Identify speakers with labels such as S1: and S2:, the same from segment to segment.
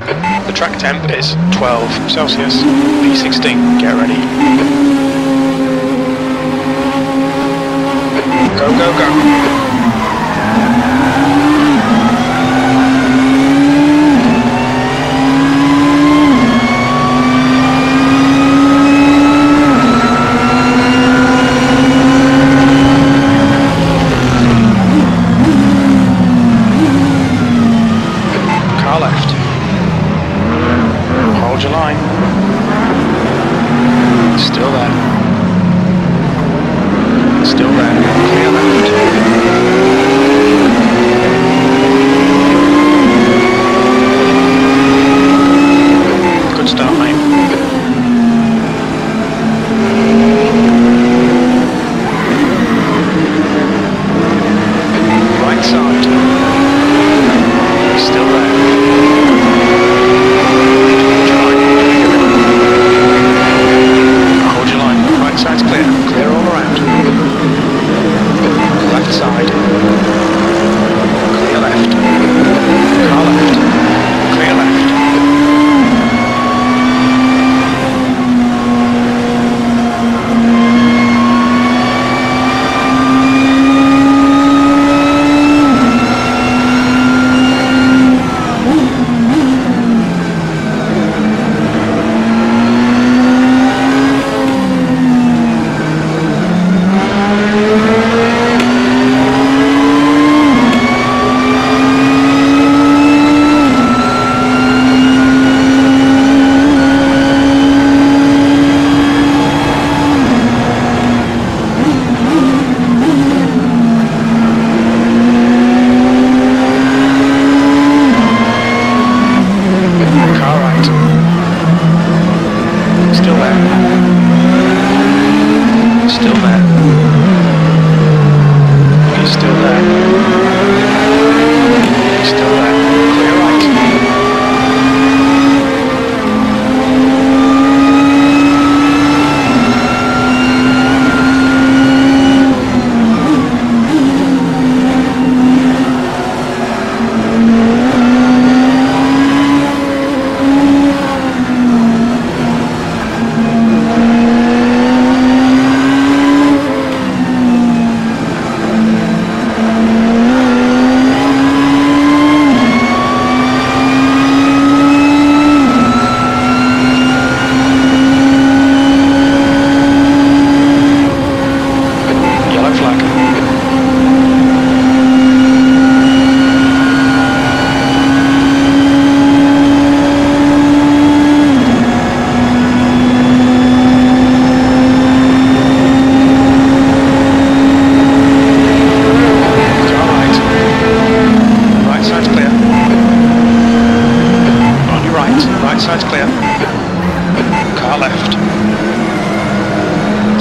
S1: The track temp is 12 Celsius. P16, get ready. Go, go, go.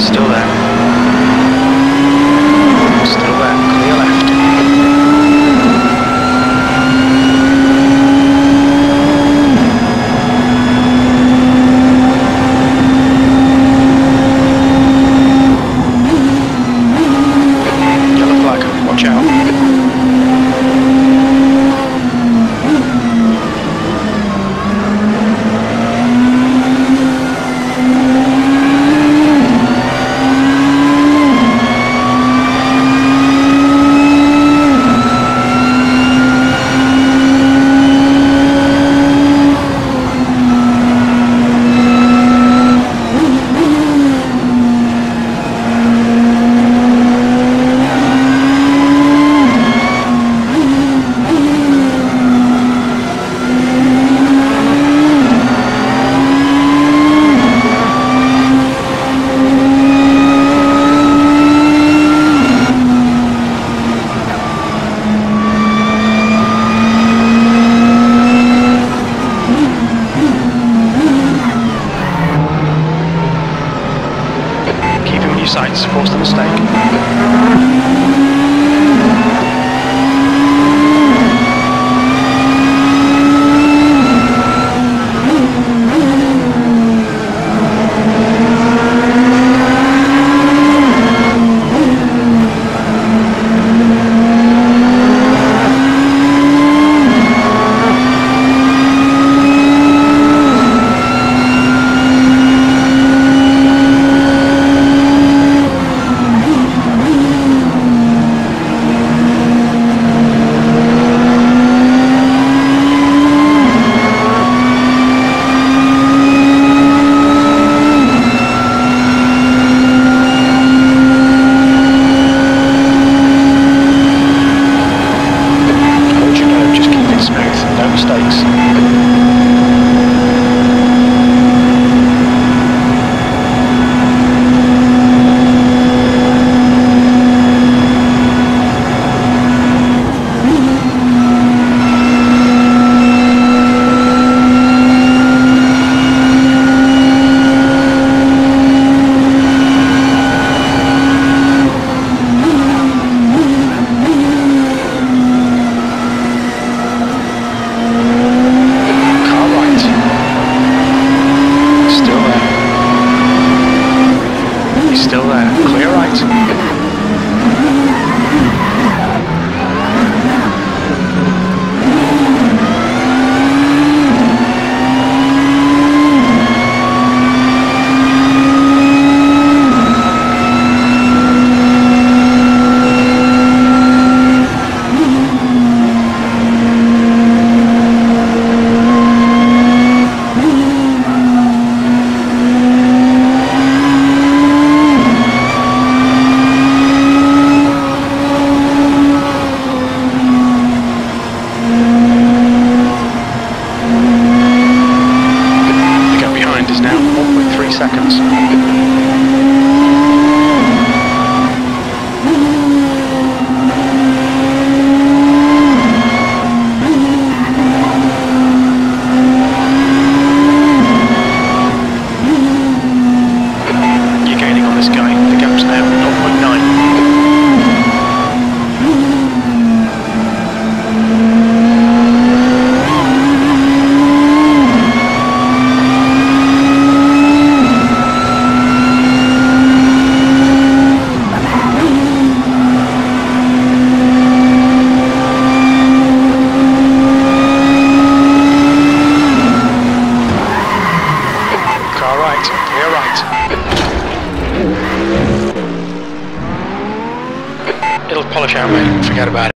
S1: still there. sights supports the mistake. Seconds. Carvajal.